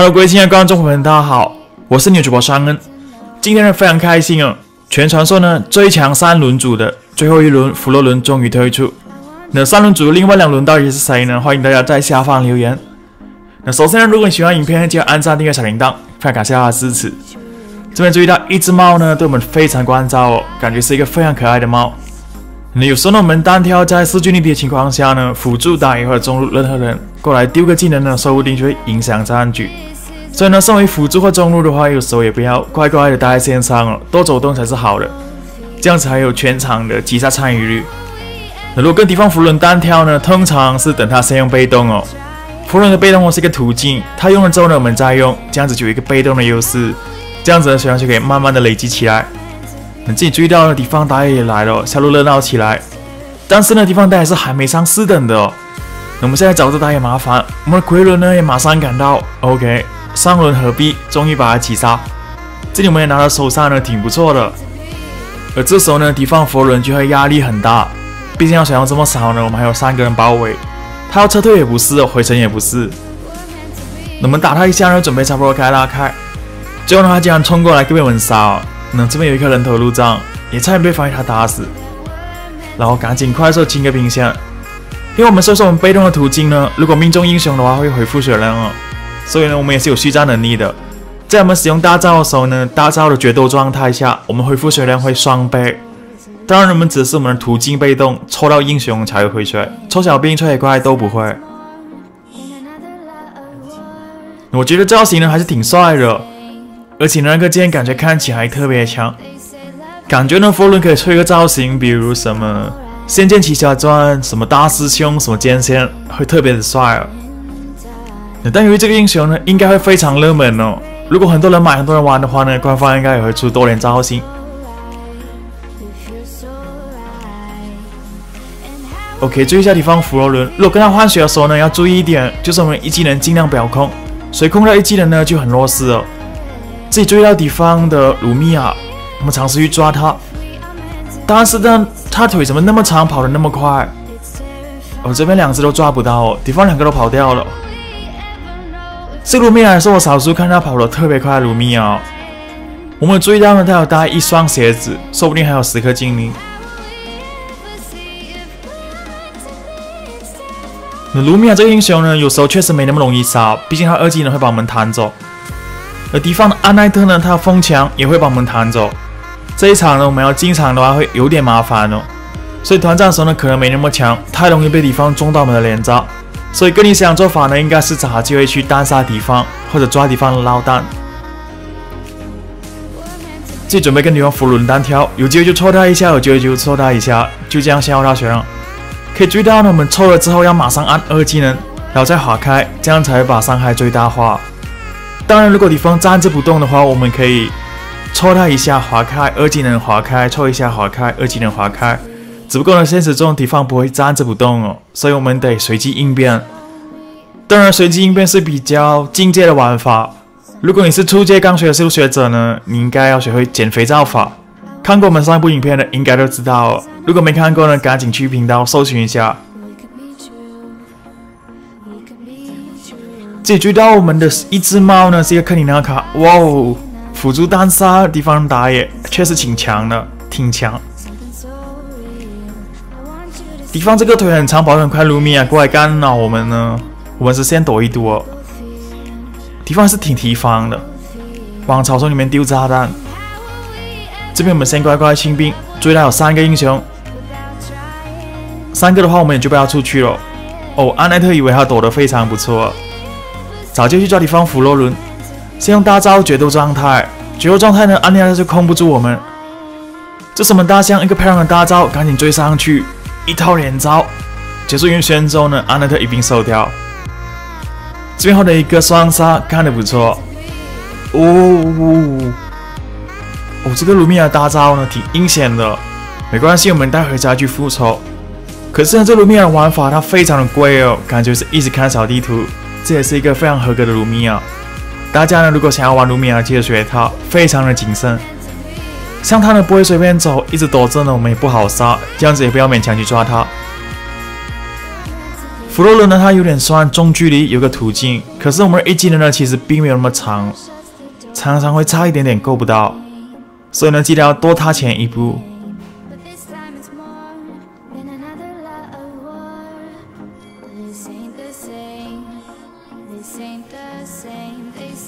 Hello，各位亲爱的观众朋友们，大家好，我是你的主播尚恩。今天呢非常开心哦，全传说呢最强三轮组的最后一轮弗洛伦终于推出。那三轮组的另外两轮到底是谁呢？欢迎大家在下方留言。那首先呢，如果你喜欢影片，记得按赞、订阅、小铃铛，非常感谢大家的支持。这边注意到一只猫呢对我们非常关照哦，感觉是一个非常可爱的猫。那有时候呢，我们单挑在势均力敌的情况下呢，辅助打野或者中路任何人过来丢个技能呢，说不定就会影响战局。所以呢，身为辅助或中路的话，有时候也不要乖乖的待在线上哦，多走动才是好的，这样子才有全场的击杀参与率。那如果跟敌方弗伦单挑呢，通常是等他先用被动哦。弗伦的被动是一个途径，他用了之后呢，我们再用，这样子就有一个被动的优势，这样子呢，血量就可以慢慢的累积起来。自己注意到了，敌方打野也来了，下路热闹起来。但是呢，敌方打野是还没上四等的。那我们现在找这打野麻烦，我们的奎伦呢也马上赶到。OK，上轮合璧终于把他击杀，这里我们也拿到手上呢，挺不错的。而这时候呢，敌方佛伦就会压力很大，毕竟要血量这么少呢，我们还有三个人包围，他要撤退也不是，回城也不是。我们打他一下呢，准备差不多开拉开，最后呢，他竟然冲过来被我们杀。那这边有一颗人头入账，也差点被防御塔打死，然后赶紧快速清个兵线，因为我们说说我们被动的途径呢，如果命中英雄的话会回复血量哦，所以呢我们也是有续战能力的，在我们使用大招的时候呢，大招的决斗状态下，我们恢复血量会双倍。当然我们只是我们的途径被动，抽到英雄才会回血，抽小兵、抽野怪都不会。我觉得造型呢还是挺帅的。而且那个剑感觉看起来特别强，感觉呢，佛伦可以出一个造型，比如什么《仙剑奇侠传》什么大师兄什么剑仙，会特别的帅哦。但由于这个英雄呢，应该会非常热门哦。如果很多人买、很多人玩的话呢，官方应该也会出多点造型。OK，注意一下敌方弗洛伦，如果跟他换血的时候呢，要注意一点，就是我们一技能尽量不要控，所以控掉一技能呢就很弱势哦。自己追到敌方的卢米亚，我们尝试去抓他，但是呢，他腿怎么那么长，跑得那么快？我这边两只都抓不到哦，敌方两个都跑掉了。这卢米亚是我少数看他跑得特别快的卢米亚。我们注意到呢，他有带一双鞋子，说不定还有十颗精灵。那卢米亚这个英雄呢，有时候确实没那么容易杀，毕竟他二技能会把我们弹走。而敌方的阿奈特呢，他风墙也会把我们弹走。这一场呢，我们要进场的话会有点麻烦哦。所以团战的时候呢，可能没那么强，太容易被敌方中到我们的连招。所以跟你想做法呢，应该是找机会去单杀敌方，或者抓敌方的捞蛋。自己准备跟敌方弗伦单挑，有机会就抽他一下，有机会就抽他一下，就这样消耗他血量。可以注意到呢，我们抽了之后要马上按二技能，然后再划开，这样才会把伤害最大化。当然，如果敌方站着不动的话，我们可以抽他一下，划开二技能划开，抽一下划开二技能划开。只不过呢，现实中敌方不会站着不动哦，所以我们得随机应变。当然，随机应变是比较进阶的玩法。如果你是初阶刚学的初学者呢，你应该要学会减肥造法。看过我们上一部影片的应该都知道，如果没看过呢，赶紧去频道搜寻一下。解决到我们的一只猫呢，是一个克里纳卡，哇哦，辅助单杀敌方打野，确实挺强的，挺强。敌方这个腿很长，跑得很快，卢米亚过来干扰我们呢，我们是先躲一躲。敌方是挺提防的，往草丛里面丢炸弹。这边我们先乖乖清兵，注意到有三个英雄，三个的话我们也就不要出去了。哦，安奈特以为他躲得非常不错。早就去抓敌方弗洛伦，先用大招决斗状态，决斗状态呢，安妮亚就控不住我们。这是我们大象一个漂亮的大招，赶紧追上去，一套连招，结束晕眩之后呢，安妮特一并收掉。最后的一个双杀，看得不错。哦，哦，这个卢米亚大招呢，挺阴险的，没关系，我们带回家去复仇。可是呢，这卢米亚玩法它非常的贵哦，感觉是一直看小地图。这也是一个非常合格的卢米亚。大家呢，如果想要玩卢米亚，记得学他，非常的谨慎。像他呢，不会随便走，一直躲着呢，我们也不好杀。这样子也不要勉强去抓他。弗洛伦呢，他有点算中距离，有个途径，可是我们一技能呢，其实并没有那么长，常常会差一点点够不到，所以呢，记得要多踏前一步。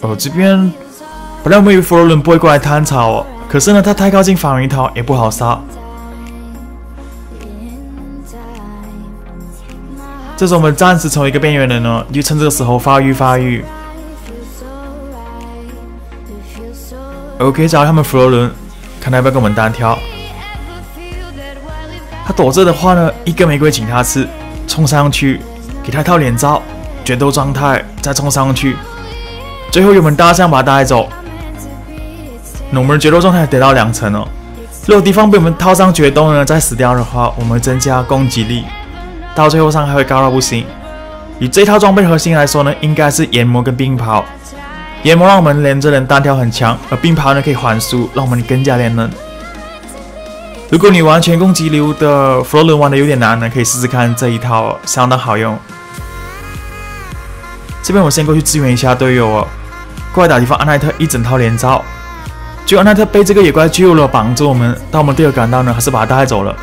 哦，这边本来我们以为弗洛伦不会过来探草哦，可是呢，他太靠近防御塔也不好杀。这时候我们暂时从一个边缘人呢，就趁这个时候发育发育。OK，找他们弗洛伦，看他要不要跟我们单挑。他躲着的话呢，一个玫瑰请他吃，冲上去给他一套连招，决斗状态再冲上去，最后我们大象把他带走。那我们决斗状态得到两层哦。如果敌方被我们套上决斗呢，再死掉的话，我们增加攻击力。到最后伤害会高到不行。以这套装备核心来说呢，应该是炎魔跟冰袍。炎魔让我们连着人单挑很强，而冰袍呢可以缓速，让我们更加连能。如果你完全攻击流的弗洛伦玩的有点难呢，可以试试看这一套，相当好用。这边我先过去支援一下队友哦。过来打地方，安奈特一整套连招，就安奈特被这个野怪救了，绑住我们。但我们队友赶到呢，还是把他带走了。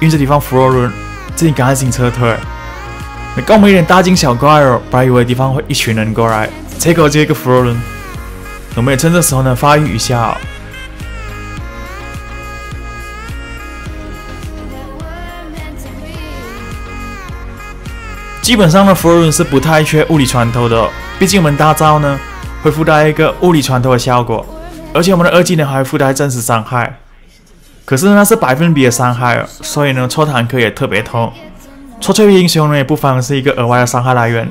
因为这地方弗洛伦。自己赶紧撤退！你跟我们有点大惊小怪哦，本来以为敌方会一群人过来，结果就一个弗洛伦。我们也趁这时候呢发育一下。基本上呢，弗洛伦是不太缺物理穿透的，毕竟我们大招呢会附带一个物理穿透的效果，而且我们的二技能还附带真实伤害。可是那是百分比的伤害，所以呢，戳坦克也特别痛，戳脆皮英雄呢也不妨是一个额外的伤害来源。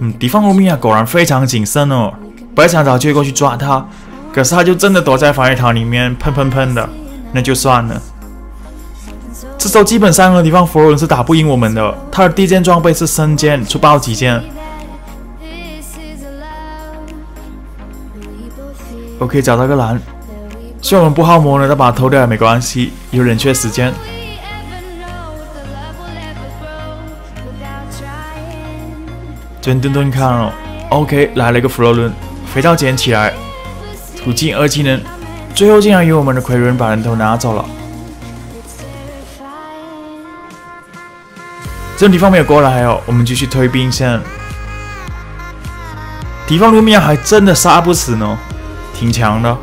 嗯，敌方卢米亚果然非常谨慎哦，本来想找机会过去抓他，可是他就真的躲在防御塔里面喷喷喷的，那就算了。这时候基本上呢，敌方弗洛伦是打不赢我们的，他的第一件装备是升剑出暴击剑。OK，找到个蓝，虽然我们不耗魔呢，但把它偷掉也没关系，有冷却时间。这边蹲蹲看哦，OK，来了一个弗洛伦，肥皂捡起来，途径二技能，最后竟然由我们的奎伦把人头拿走了。这地方没有过来哦，我们继续推兵线。敌方卢米亚还真的杀不死呢。挺强的。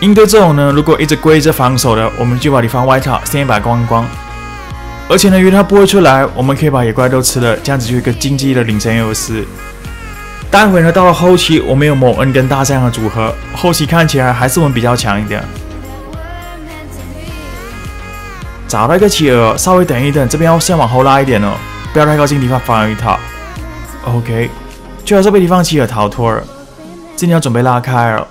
应对这种呢，如果一直跪着防守的，我们就把敌方外塔先把它光光。而且呢，因为他不会出来，我们可以把野怪都吃了，这样子就一个经济的领先优势。待会呢，到了后期，我们有某恩跟大象的组合，后期看起来还是我们比较强一点。找到一个企鹅，稍微等一等，这边要先往后拉一点哦，不要太靠近敌方防御塔。OK，最好是被敌方企鹅逃脱了。今天要准备拉开了，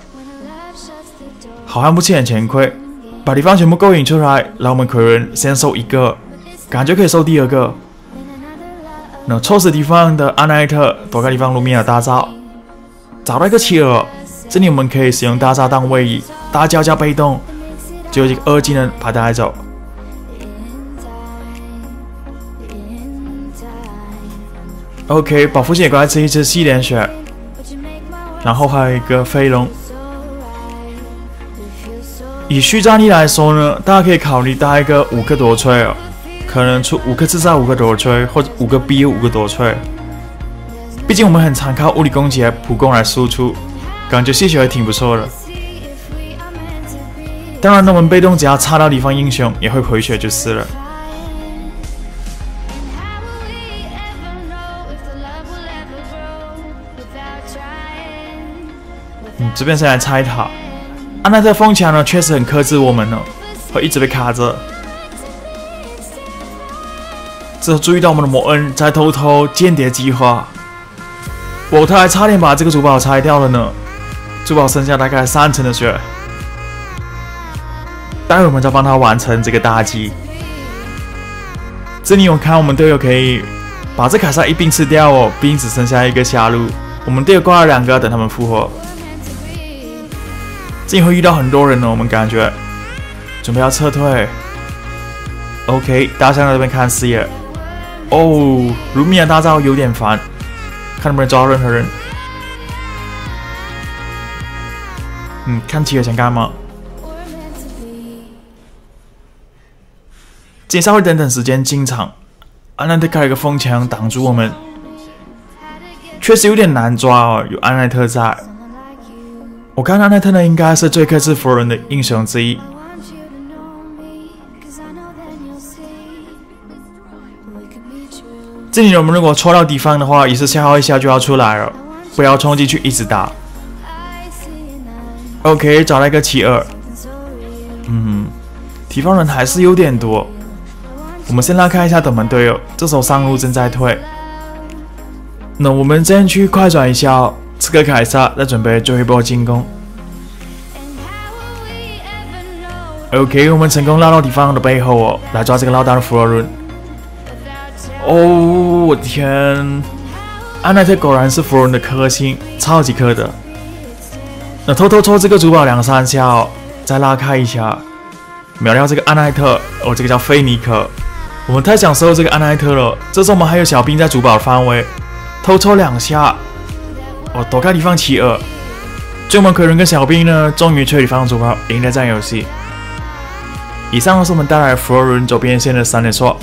好汉不吃眼前亏，把敌方全部勾引出来，让我们奎人先收一个，感觉可以收第二个。那错死敌方的安奈特，躲开敌方卢米亚大招，找到一个企鹅，这里我们可以使用大招当位移，大招加被动，只有一个二技能把他带走。OK，把附近野怪吃一吃，吸点血。然后还有一个飞龙。以续战力来说呢，大家可以考虑带一个五个夺萃哦，可能出五个自杀，五个夺吹，或者五个 B U，五个夺吹。毕竟我们很常靠物理攻击来普攻来输出，感觉吸血还挺不错的。当然，我们被动只要插到敌方英雄，也会回血就是了。嗯这边先来拆塔，安奈特风墙呢确实很克制我们哦，会一直被卡着。这注意到我们的摩恩在偷偷间谍计划，我他还差点把这个主堡拆掉了呢。主堡剩下大概三成的血，待会我们再帮他完成这个大计。这里我看我们队友可以把这卡莎一并吃掉哦，并只剩下一个下路，我们队友挂了两个，等他们复活。这里会遇到很多人呢，我们感觉准备要撤退。OK，大家在这边看视野。哦，卢米亚大招有点烦，看能不能抓到任何人。嗯，看企鹅想干嘛？接下来会等等时间进场。安奈特开了个风墙挡住我们，确实有点难抓哦。有安奈特在，我看安奈特呢应该是最克制弗伦的英雄之一。这里我们如果戳到敌方的话，也是消耗一下就要出来了，不要冲进去一直打。OK，找到一个企鹅。嗯，敌方人还是有点多。我们先拉开一下等门队友，这时候上路正在退。那我们先去快转一下，刺客凯撒在准备最后一波进攻。OK，我们成功拉到敌方的背后哦，来抓这个老大的弗洛伦。哦，我的天！安奈特果然是弗洛伦的克星，超级克的。那偷偷抽这个主宝两三下哦，再拉开一下，秒掉这个安奈特。哦，这个叫菲尼克。我们太想收这个安奈特了，这时候我们还有小兵在主堡范围，偷抽两下，哦，躲开敌方企鹅，追梦奎伦跟小兵呢，终于吹敌方主堡，赢了这游戏。以上是我们带来佛罗伦走边线的三连说，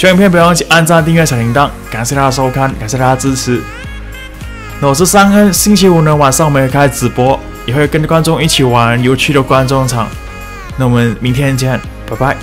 喜欢影片不要忘记按赞、订阅、小铃铛，感谢大家收看，感谢大家支持。那我是三恩，星期五呢晚上我们会开直播，也会跟着观众一起玩有趣的观众场。那我们明天见，拜拜。